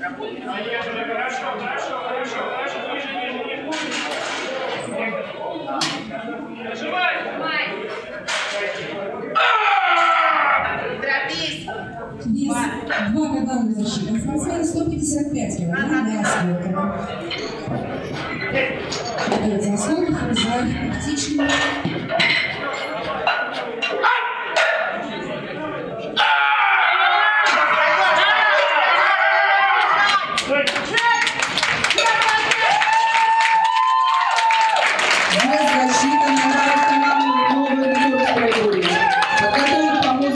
Работает. А я же хорошо, да? Вес два кадавра защита. Спортсмен 155 килограмм для осмотра. Заслуги, призываем птичьим